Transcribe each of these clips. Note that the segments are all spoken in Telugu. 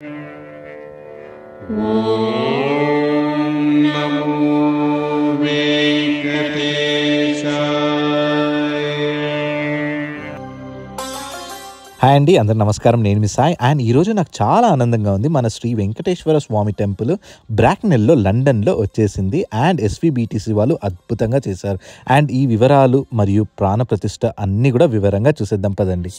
హాయ్ అండి అందరు నమస్కారం. నేను మీ సాయి. అండ్ ఈరోజు నాకు చాలా ఆనందంగా ఉంది. మన శ్రీ వెంకటేశ్వర స్వామి టెంపుల్ బ్రాక్నెల్లో లండన్లో వచ్చేసింది. అండ్ ఎస్విబిటిసి వాళ్ళు అద్భుతంగా చేశారు. అండ్ ఈ వివరాలు మరియు ప్రాణ ప్రతిష్ట అన్నీ కూడా వివరంగా చూసేద్దాం పదండి.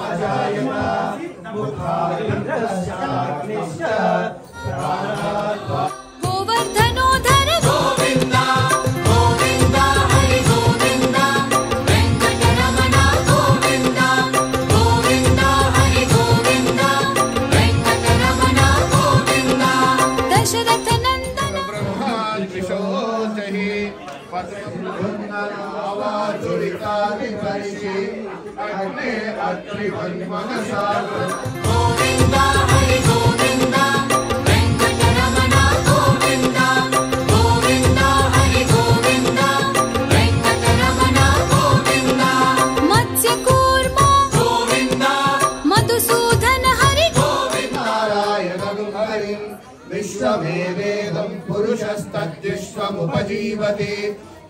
ajaya buddha yang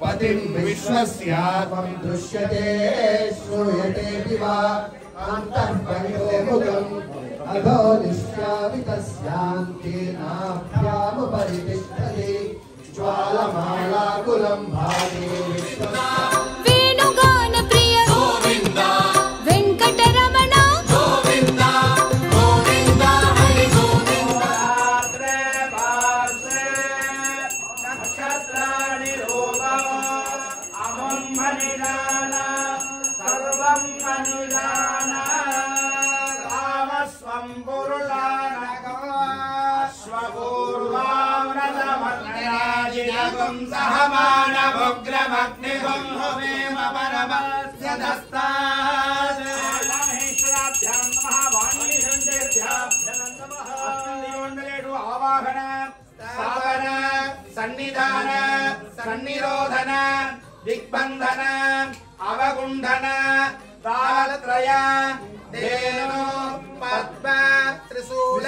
पतिम् विश्वस्यात्मम् दृश्यते श्रूयते पि वा निश्चापितस्यान्ते नाभ्यावपरितिष्ठति ज्वालमालाकुलम् भागे विश्वस्य मनिराणा सर्वं मनिराणा कामस्वं पुरुषानगमश्वपूर्वाव्रतमग्निराजिनगुं सहमानमुग्रमग्निगुं हुमेम परमस्यदस्तात्। सन्निधान सन्निरोधन ದಿಗ್ಬಂಧನ ಅವಗುಂಡನ ಕಾಲತ್ರಯ ೇನು ಪದ್ಮ ತ್ರಿಶೂಲ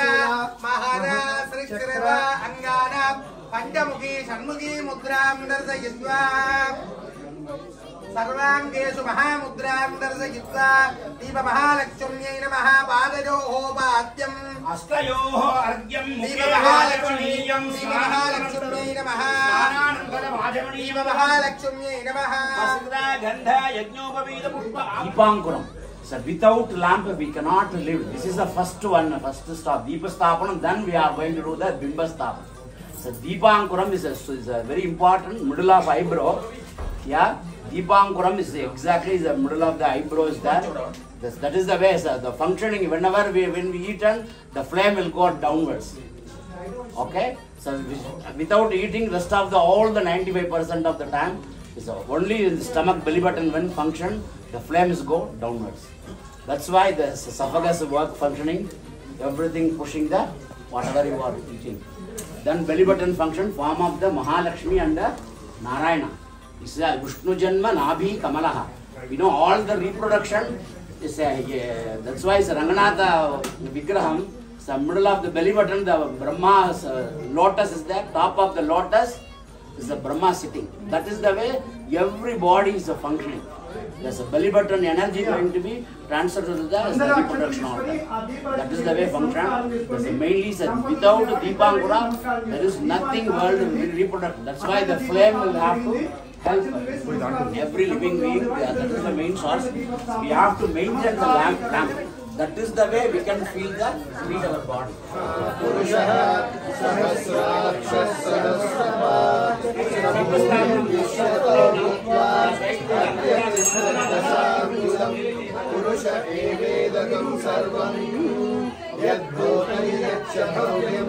ಮಹರ ಶ್ರೀಕೃತ ಅಂಗಾನ ಪಂಚಮುಖಿ ಷಣ್ಮುಖಿ ಮುದ್ರಾಂ ದರ್ಶಯಿತ್ವಾ सर्वाङ्गेषु महामुद्रान्दर्शयित्वा दीपमहालक्ष्म्यै नमः पादयोः पाद्यम् हस्तयोः अर्घ्यम् दीपमहालक्ष्मीयम् दीपमहालक्ष्म्यै नमः दीपमहालक्ष्म्यै नमः गन्ध यज्ञोपवीतपुष्प दीपाङ्कुरम् So without lamp we cannot live. This is the first one, first stop. Deepa Deepastapanam, then we are going to do the Bimba Bimbastapanam. So Deepankuram is a, is a very important middle of eyebrow. Yeah, Deepankuram is exactly the middle of the eyebrow is there. That's, that is the way, sir. The functioning, whenever we, when we eat and the flame will go downwards. Okay? So without eating, rest of the all the 95% of the time is only in the stomach belly button when function, the flames go downwards. That's why the esophagus work functioning, everything pushing the whatever you are eating. Then belly button function form of the Mahalakshmi and the Narayana. It's a Vishnu Janma Nabhi Kamalaha. You know all the reproduction is a, yeah, that's why it's Ranganatha Vigraham. The middle of the belly button, the Brahma's uh, lotus is there. Top of the lotus is the Brahma sitting. That is the way every body is uh, functioning. There's a belly button energy yeah. going to be transferred to the, the reproduction organ. That is the way function. There's a mainly said without Deepankura, there is nothing world will reproduct. That's why the flame will have to every living being. That is the main source. We have to maintain the lamp. lamp. That is the way we can feel the heat our body. पुरुष एवेदकं सर्वं यद्भूतनि यच्च भव्यं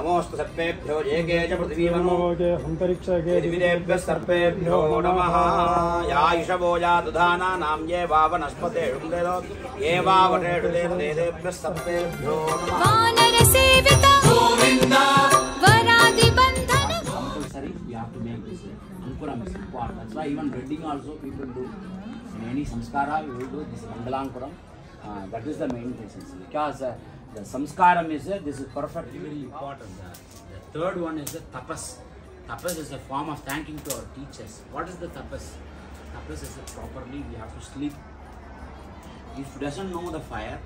नमोस्तु सर्पेभ्यो एके च पृथिवीमनोभ्यः सर्पेभ्यो नमः यायिषवो जातुधानानां ये वा वनस्पतेषु ये वा वटेषु देदेभ्यः सर्पेभ्यो even wedding also people do in any samskara we will do this mangalankuram uh, that is the main essence because uh, the samskaram is uh, this is perfectly very important. The, the third one is the tapas. Tapas is a form of thanking to our teachers. What is the tapas? Tapas is that properly we have to sleep. If doesn't know the fire,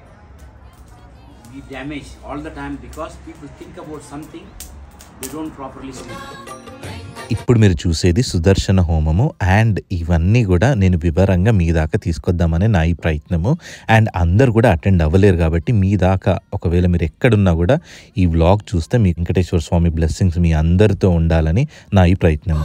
we damage all the time because people think about something, ఇప్పుడు మీరు చూసేది సుదర్శన హోమము అండ్ ఇవన్నీ కూడా నేను వివరంగా మీ దాకా తీసుకొద్దామని నా ఈ ప్రయత్నము. అండ్ అందరు కూడా అటెండ్ అవ్వలేరు కాబట్టి మీ దాకా ఒకవేళ మీరు ఎక్కడున్నా కూడా ఈ వ్లాగ్ చూస్తే మీ వెంకటేశ్వర స్వామి బ్లెస్సింగ్స్ మీ అందరితో ఉండాలని నా ఈ ప్రయత్నము.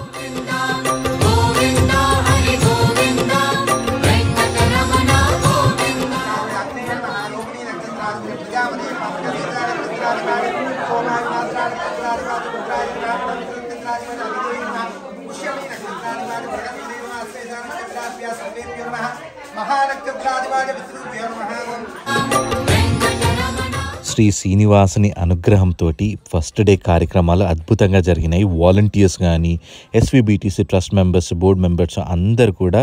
శ్రీ శ్రీనివాసుని అనుగ్రహంతో ఫస్ట్ డే కార్యక్రమాలు అద్భుతంగా జరిగినాయి. వాలంటీర్స్ కానీ SVBTC trust members board members అందరు కూడా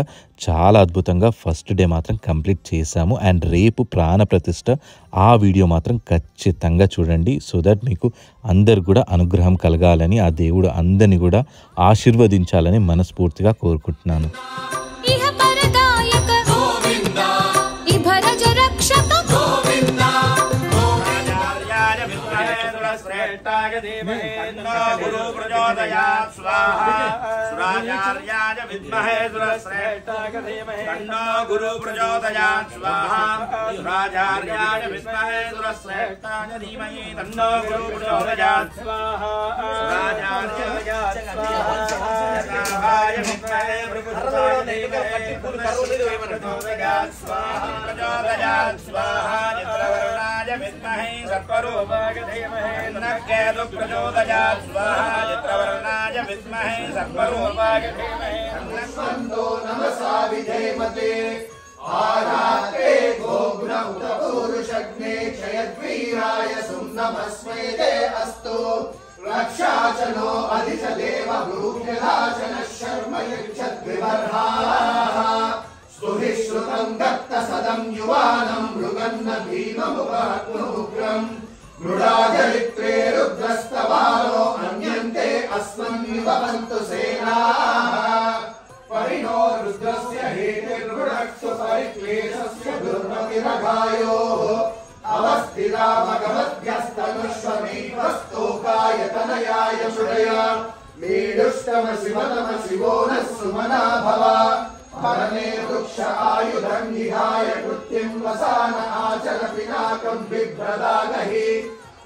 చాలా అద్భుతంగా ఫస్ట్ డే మాత్రం కంప్లీట్ చేశాము. అండ్ రేపు ప్రాణ ప్రతిష్ట ఆ వీడియో మాత్రం ఖచ్చితంగా చూడండి. సో దట్ మీకు అందరు కూడా అనుగ్రహం కలగాలని ఆ దేవుడు అందరిని కూడా ఆశీర్వదించాలని మనస్ఫూర్తిగా కోరుకుంటున్నాను. सुराचार्याय विद्महे सुरश्रेष्ठाय धीमहि तन्नो गुरु प्रचोदयात् स्वाहा सुराचार्याय विद्महे सुरश्रेष्ठाय धीमहि तन्नो गुरु प्रचोदयात् स्वाहा स्वाहा स्वाहा विद्महे सर्वरूपागधीमहे न केतु प्रचोदयात् स्वाहा चित्रवर्णाय विद्महे सर्वरूपागधीमहे क्षयद्वीराय सुम्नमस्मै ते अस्तु। रक्षाचनो अधिच देव शर्म यक्षद्विवर्हाः श्रुतम् दत्तसदम् युवानम् मृगन्न भीममुपाग्नुग्रम् मृडाचरित्रे रुद्रस्तवालो अन्यन्ते अस्मन्निवन्तु सेनाः। परिणो रुद्रस्य हेतिर्वृणक्तु परिक्लेशस्य दुर्मतिरघायोः। अवस्थितामगमध्यस्तनुष्वमेकस्तोकायतनयाय शुडया मीडुष्टम शिवतम शिवो नः सुमना भव परमे वृक्ष आयुधम् निहाय कृत्तिम् वसान आचर पिनाकम् बिभ्रदागहि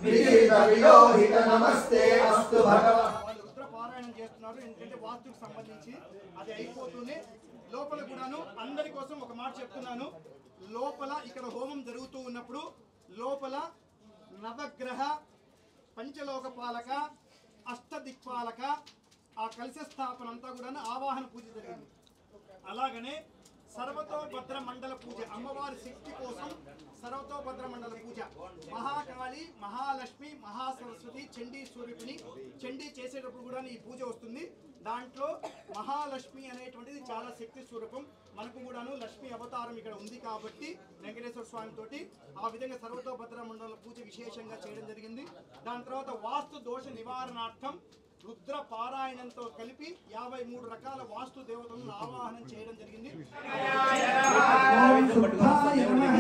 विहित विलोहित नमस्ते अस्तु भगवन् వాళ్ళు రుద్ర పారాయణం చేస్తున్నారు ఎందుకంటే వాస్తుకు సంబంధించి అది అయిపోతూనే లోపల కూడాను అందరి కోసం ఒక మాట చెప్తున్నాను లోపల ఇక్కడ హోమం జరుగుతూ ఉన్నప్పుడు లోపల నవగ్రహ పంచలోక పాలక అష్టదిక్పాలక ఆ కలశ స్థాపన అంతా కూడా ఆవాహన పూజ జరిగింది అలాగనే సర్వతోభద్ర మండల పూజ అమ్మవారి శక్తి కోసం సర్వతోభద్ర మండల పూజ. మహాకాళి మహాలక్ష్మి మహాసరస్వతి చండీ స్వరూపిణి చండీ చేసేటప్పుడు కూడా ఈ పూజ వస్తుంది. దాంట్లో మహాలక్ష్మి అనేటువంటిది చాలా శక్తి స్వరూపం. మనకు కూడాను లక్ష్మి అవతారం ఇక్కడ ఉంది కాబట్టి వెంకటేశ్వర స్వామి తోటి ఆ విధంగా సర్వతోభద్ర మండల పూజ విశేషంగా చేయడం జరిగింది. దాని తర్వాత వాస్తు దోష నివారణార్థం రుద్ర పారాయణంతో కలిపి యాభై మూడు రకాల వాస్తు దేవతలను ఆవాహనం చేయడం జరిగింది. ఓం శుద్ధాయ నమః.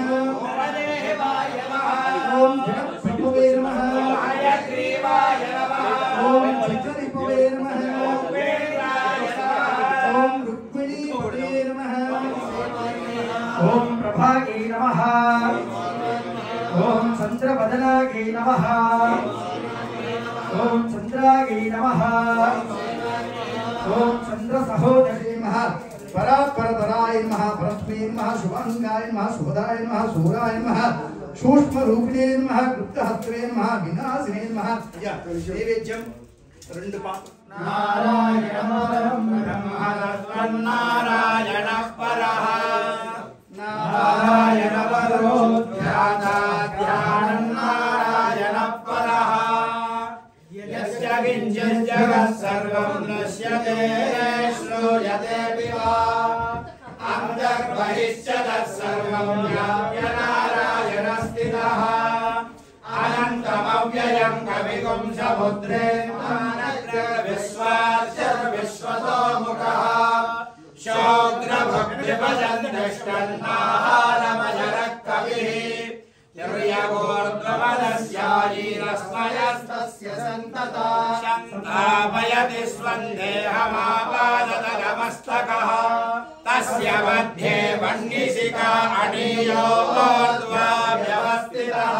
ప్రభాగే ఓం చంద్రవదనాగే ఓం चंद्रागिरी नमः। ओम चंद्र सहोदरी नमः। परा परतराय नमः नमः शुभंगाय नमः सुभदाय नमः सूराय नमः सूक्ष्म रूपिणे नमः गुप्तहत्रे नमः विनाशिने नमः। नैवेद्यम देवेज्यम ரெண்டு பாட்டு नारायण பிரம்ம यज्जगत् सर्वम् नश्यते श्रूयते पिलाश्च तत् सर्वं नारायण स्थितः आयन्तमव्ययम् कवितुं समुद्रे मान विश्वास्य विश्वतोमुखः। कविः निर्यगोर्ध्वमनस्य सन्तता। सन्तापयति स्वन्देहमापादतलमस्तकः तस्य मध्ये वह्निशिका अणीयो व्यवस्थितः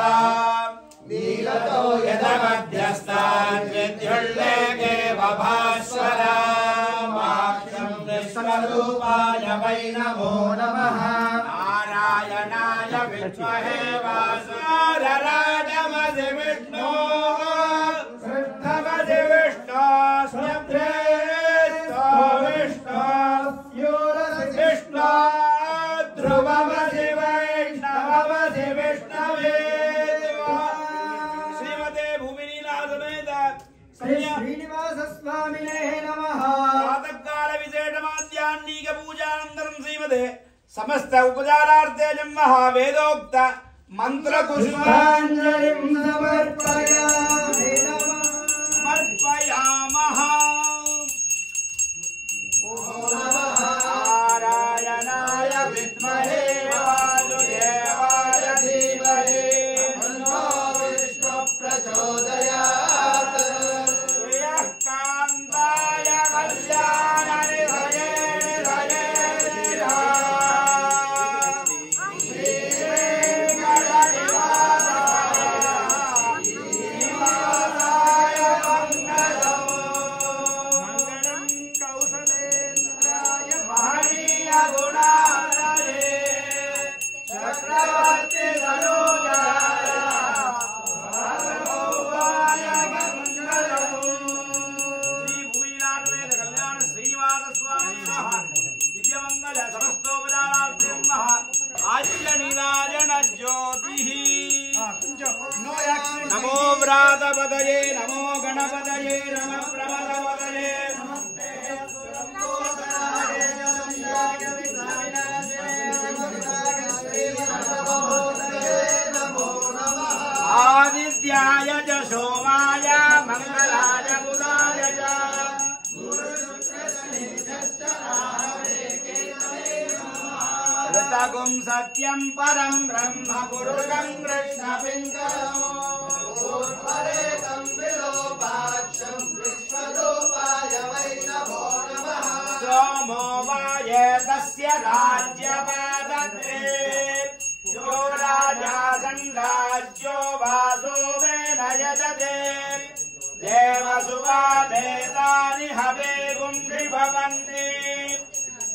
नीलतो यदमध्यस्ताद्युल्लेखे बभास्वरा ശ്രീമത് സമസ്ത ഉപചാരാർത്ഥേനം മഹാവേദോക്ത മന്ത്രകുശുമാഞ്ജലിം സമർപ്പയാമി. మహనీయ गुं सत्यम परं ब्रह्म गुरुगं कृष्ण विलोपाक्षं सोमो वाय तस्य राज्यपादत्रे। यो राजा सङ्गाज्यो वासो यजते। देवसुवा हवे गुण्डि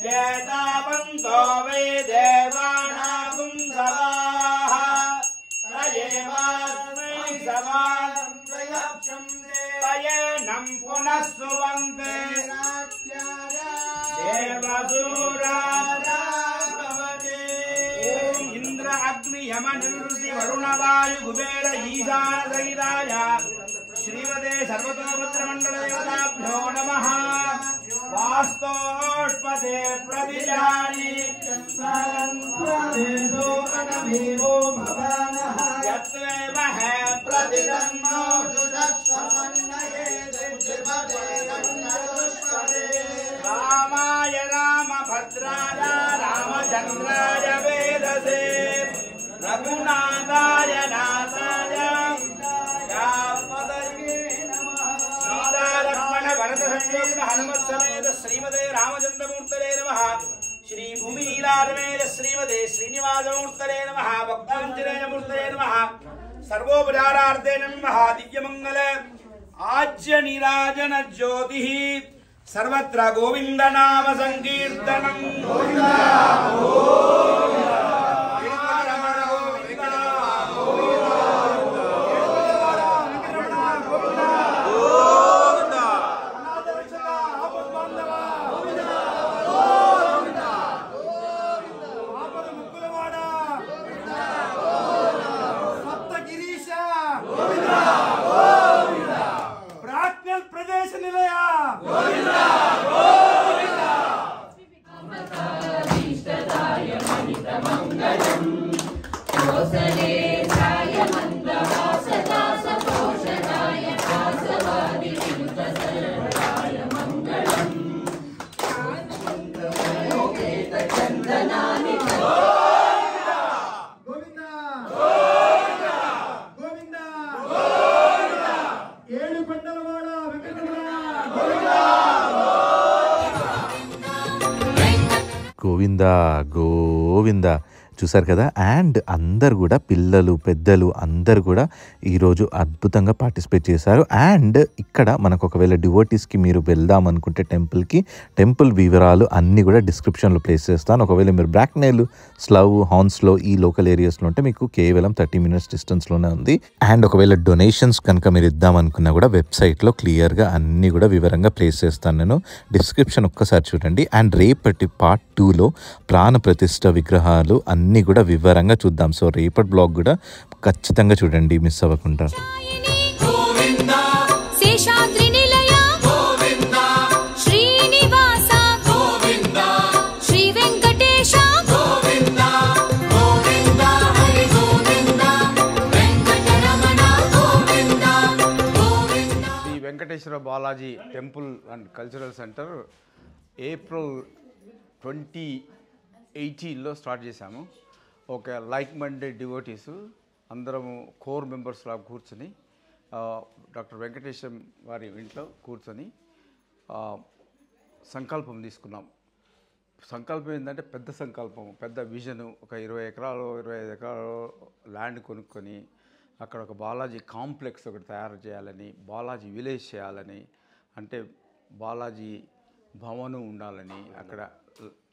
वेदावन्तो वै देवानागुं सवाः रयेवास्मै सवाक्षन्ते पयनं पुनः सुवन्ते देवसूराजा भवते ॐ इन्द्र अग्नियमनिवृत्ति वरुणवायुकुबेर ईशानसहिताय नमः। वास्तोष्पदे प्रतिजानि। प्रदेशो अनभिवो भवानः यत्त्वेव है प्रतिदन्नो। रामाय रामभद्राय रामचन्द्राय वेदसे। रघुनाथाय नाथाय श्रीराजवेद श्रीमदे श्रीनिवासमूर्तरे नमः भक्ताञ्जनेयमूर्तरे नमः सर्वोपचारार्थे नमः दिव्यमङ्गल आज्य निराजन ज्योतिः सर्वत्र गोविन्दनाम सङ्कीर्तनम् చూసారు కదా? అండ్ అందరు కూడా పిల్లలు పెద్దలు అందరు కూడా ఈరోజు అద్భుతంగా పార్టిసిపేట్ చేశారు. అండ్ ఇక్కడ మనకు ఒకవేళ డివోటీస్కి మీరు వెళ్దాం అనుకుంటే టెంపుల్కి టెంపుల్ వివరాలు అన్నీ కూడా డిస్క్రిప్షన్లో ప్లేస్ చేస్తాను. ఒకవేళ మీరు బ్రాక్నేలు స్లవ్ హాన్స్లో ఈ లోకల్ ఏరియాస్లో ఉంటే మీకు కేవలం థర్టీ మినిట్స్ డిస్టెన్స్లోనే ఉంది. అండ్ ఒకవేళ డొనేషన్స్ కనుక మీరు ఇద్దాం అనుకున్నా కూడా వెబ్సైట్లో క్లియర్గా అన్నీ కూడా వివరంగా ప్లేస్ చేస్తాను నేను. డిస్క్రిప్షన్ ఒక్కసారి చూడండి. అండ్ రేపటి పార్ట్ టూలో ప్రాణ ప్రతిష్ట విగ్రహాలు అన్ని కూడా వివరంగా చూద్దాం. సో రేపటి బ్లాగ్ కూడా ఖచ్చితంగా చూడండి మిస్ అవ్వకుండా. Seshadri Nilaya Srinivasa Shri Venkatesa Shri Venkateswara Balaji temple and cultural centre April twenty ఎయిటీన్లో స్టార్ట్ చేశాము. ఒక లైక్ మైండెడ్ డివోటీస్ అందరము కోర్ మెంబర్స్ లాగా కూర్చొని డాక్టర్ వెంకటేశం వారి ఇంట్లో కూర్చొని సంకల్పం తీసుకున్నాం. సంకల్పం ఏంటంటే పెద్ద సంకల్పం పెద్ద విజన్ ఒక ఇరవై ఎకరాలు ఇరవై ఐదు ఎకరాలు ల్యాండ్ కొనుక్కొని అక్కడ ఒక బాలాజీ కాంప్లెక్స్ ఒకటి తయారు చేయాలని బాలాజీ విలేజ్ చేయాలని అంటే బాలాజీ భవనం ఉండాలని అక్కడ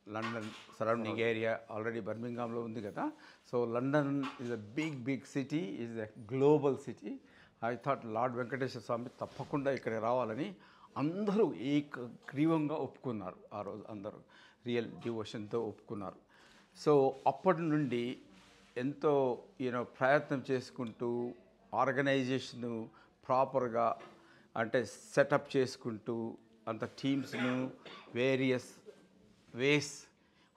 లండన్ సరౌండింగ్ ఏరియా ఆల్రెడీ బర్మింగామ్లో ఉంది కదా. So London is a big big city is a global city I thought Lord Venkateswara Swami తప్పకుండా ఇక్కడ రావాలని అందరూ ఏకగ్రీవంగా ఒప్పుకున్నారు ఆ రోజు అందరూ. రియల్ డివోషన్తో ఒప్పుకున్నారు. సో అప్పటి నుండి ఎంతో యూనో ప్రయత్నం చేసుకుంటూ ఆర్గనైజేషన్ ప్రాపర్గా అంటే సెటప్ చేసుకుంటూ అంత టీమ్స్ను various ways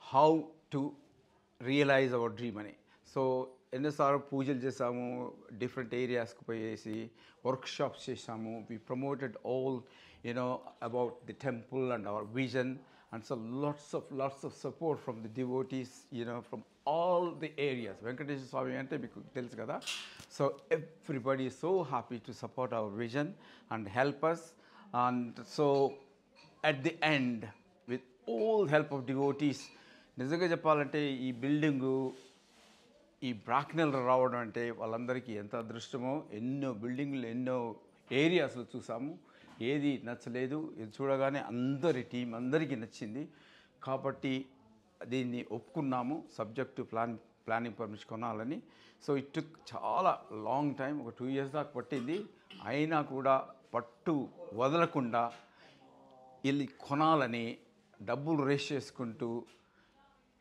how to realise our dream అని సో ఎన్నోసార్లు పూజలు చేసాము డిఫరెంట్ ఏరియాస్కి పోయేసి వర్క్షాప్స్ చేసాము we promoted all you know about the temple and our vision and so lots of lots of support from the devotees you know from all the areas Venkateswara Swamy అంటే మీకు తెలుసు కదా so everybody so happy to support our vision and help us and so at the end with all help of devotees నిజంగా చెప్పాలంటే ఈ బిల్డింగు ఈ బ్రాక్నెల్ రావడం అంటే వాళ్ళందరికీ ఎంత అదృష్టమో ఎన్నో బిల్డింగ్లు ఎన్నో ఏరియాస్లో చూసాము. ఏది నచ్చలేదు ఇది చూడగానే అందరి టీం అందరికీ నచ్చింది. కాబట్టి దీన్ని ఒప్పుకున్నాము సబ్జెక్టు ప్లాన్ ప్లానింగ్ పర్మిషన్ కొనాలని. సో ఇట్ టుక్ చాలా లాంగ్ టైం ఒక టూ ఇయర్స్ దాకా పట్టింది. అయినా కూడా పట్టు వదలకుండా వెళ్ళి కొనాలని డబ్బులు రేస్ చేసుకుంటూ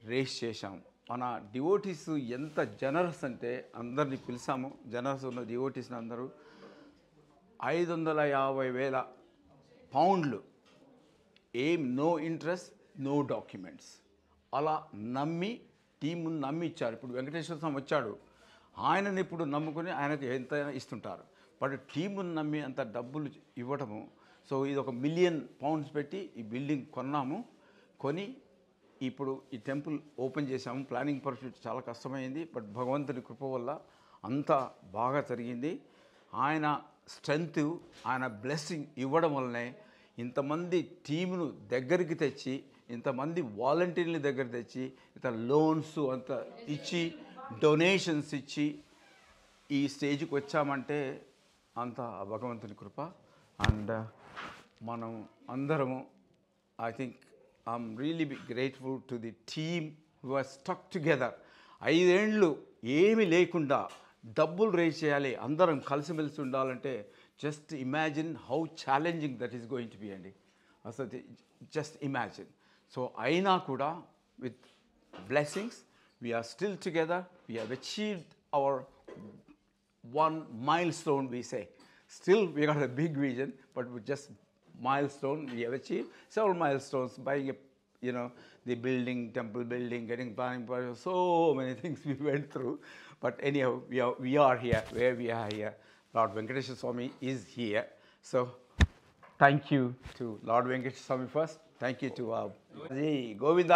రేస్ చేశాం మన డివోటీస్ ఎంత జనరస్ అంటే అందరినీ పిలిచాము. జనరస్ ఉన్న డివోటీస్ని అందరూ ఐదు వందల యాభై వేల పౌండ్లు. ఏం నో ఇంట్రెస్ట్ నో డాక్యుమెంట్స్ అలా నమ్మి టీముని నమ్మి ఇచ్చారు. ఇప్పుడు వెంకటేశ్వర స్వామి వచ్చాడు. ఆయనని ఇప్పుడు నమ్ముకుని ఆయనకు ఎంత ఇస్తుంటారు. బట్ టీముని నమ్మి అంత డబ్బులు ఇవ్వటము సో ఇది ఒక మిలియన్ పౌండ్స్ పెట్టి ఈ బిల్డింగ్ కొన్నాము. కొని ఇప్పుడు ఈ టెంపుల్ ఓపెన్ చేసాము ప్లానింగ్ పర్ఫెక్ట్ చాలా కష్టమైంది. బట్ భగవంతుని కృప వల్ల అంతా బాగా జరిగింది. ఆయన స్ట్రెంగ్త్ ఆయన బ్లెస్సింగ్ ఇవ్వడం వల్లనే ఇంతమంది టీమును దగ్గరికి తెచ్చి ఇంతమంది వాలంటీర్ని దగ్గర తెచ్చి ఇంత లోన్స్ అంత ఇచ్చి డొనేషన్స్ ఇచ్చి ఈ స్టేజ్కి వచ్చామంటే అంత భగవంతుని కృప. అండ్ మనం అందరము I think I'm really grateful to the team who are stuck together ఐదేండ్లు ఏమి లేకుండా డబ్బులు రేజ్ చేయాలి అందరం కలిసిమెలిసి ఉండాలంటే just imagine how challenging that is going to be అండి అసలు జస్ట్ ఇమాజిన్ సో అయినా కూడా with blessings we are still together we are achieved our one milestone we say still we we a big vision but we just milestone, we have achieved several milestones, buying a, you know, the building, temple building, getting planning, so many things we went through. But anyhow, we are, we are here, where we are here. Lord Venkateswara Swami is here. So, thank you to Lord Venkateswara Swami first. Thank you to our. Govinda.